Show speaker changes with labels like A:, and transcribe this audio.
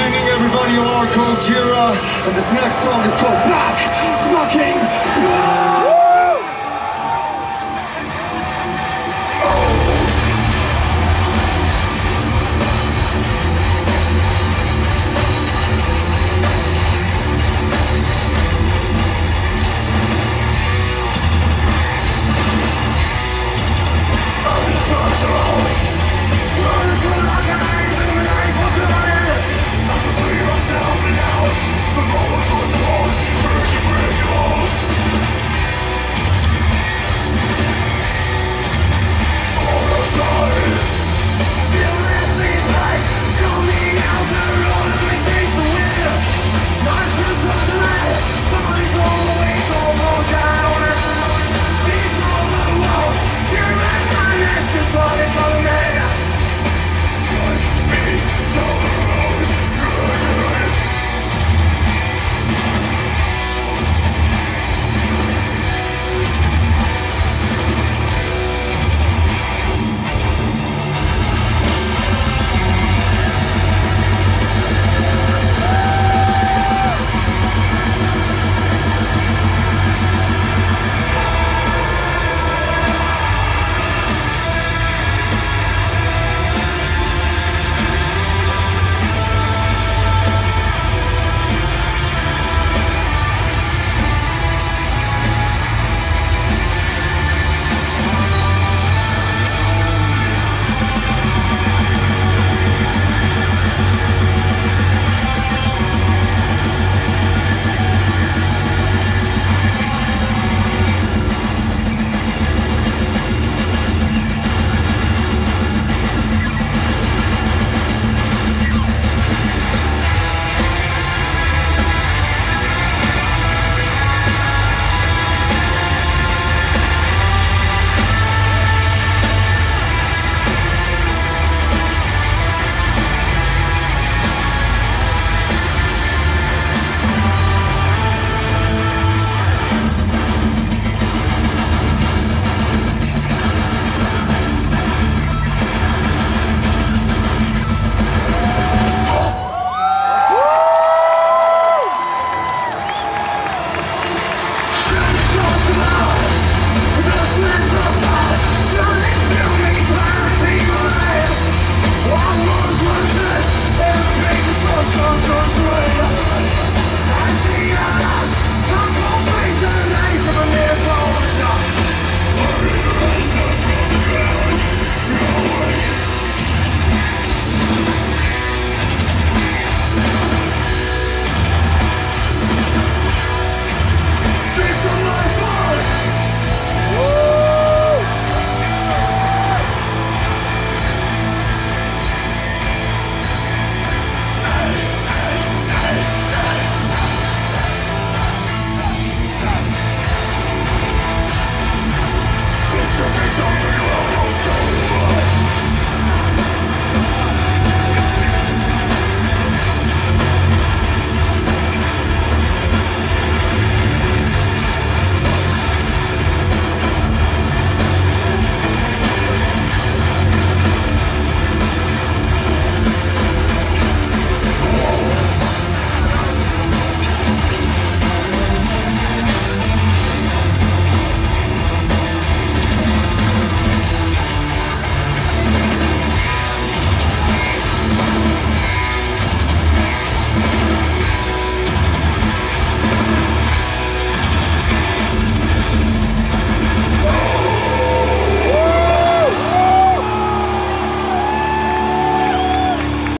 A: evening, everybody. I'm called Jira, and this next song is called Back Fucking Back.